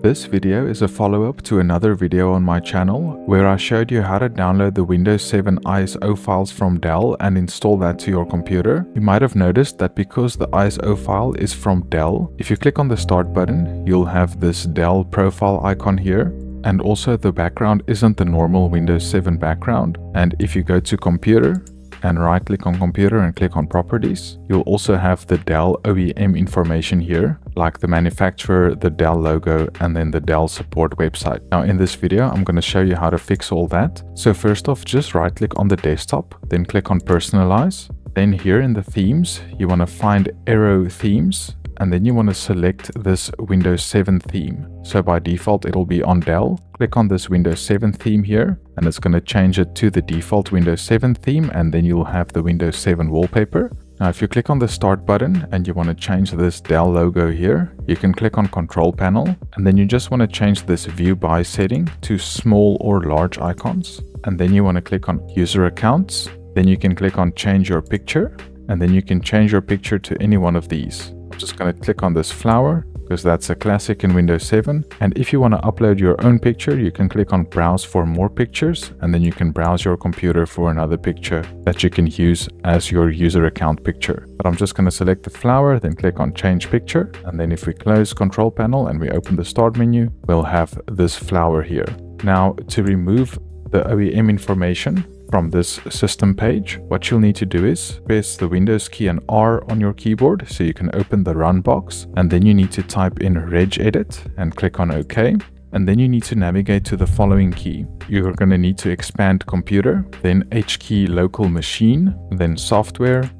This video is a follow-up to another video on my channel where I showed you how to download the Windows 7 ISO files from Dell and install that to your computer. You might have noticed that because the ISO file is from Dell, if you click on the start button, you'll have this Dell profile icon here and also the background isn't the normal Windows 7 background. And if you go to computer, and right click on computer and click on properties. You'll also have the Dell OEM information here, like the manufacturer, the Dell logo, and then the Dell support website. Now in this video, I'm going to show you how to fix all that. So first off, just right click on the desktop, then click on personalize. Then here in the themes, you want to find Aero themes and then you want to select this Windows 7 theme. So by default, it'll be on Dell. Click on this Windows 7 theme here, and it's going to change it to the default Windows 7 theme, and then you'll have the Windows 7 wallpaper. Now, if you click on the Start button and you want to change this Dell logo here, you can click on Control Panel, and then you just want to change this View By setting to small or large icons. And then you want to click on User Accounts. Then you can click on Change Your Picture, and then you can change your picture to any one of these just going to click on this flower because that's a classic in Windows 7. And if you want to upload your own picture, you can click on browse for more pictures and then you can browse your computer for another picture that you can use as your user account picture. But I'm just going to select the flower, then click on change picture. And then if we close control panel and we open the start menu, we'll have this flower here. Now to remove the OEM information, from this system page, what you'll need to do is press the Windows key and R on your keyboard so you can open the run box and then you need to type in regedit and click on OK. And then you need to navigate to the following key. You're going to need to expand computer, then H key local machine, then software,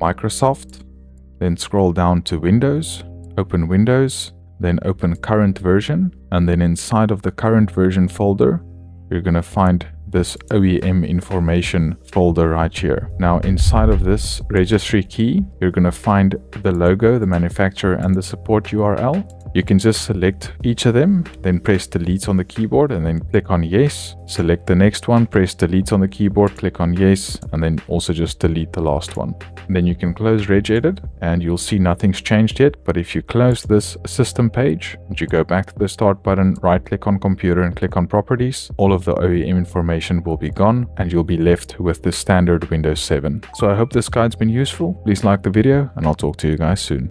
Microsoft, then scroll down to Windows, open Windows, then open current version, and then inside of the current version folder, you're going to find this OEM information folder right here. Now inside of this registry key, you're going to find the logo, the manufacturer and the support URL. You can just select each of them, then press delete on the keyboard and then click on yes. Select the next one, press delete on the keyboard, click on yes, and then also just delete the last one. And then you can close regedit and you'll see nothing's changed yet. But if you close this system page and you go back to the start button, right click on computer and click on properties, all of the OEM information will be gone and you'll be left with the standard Windows 7. So I hope this guide's been useful. Please like the video and I'll talk to you guys soon.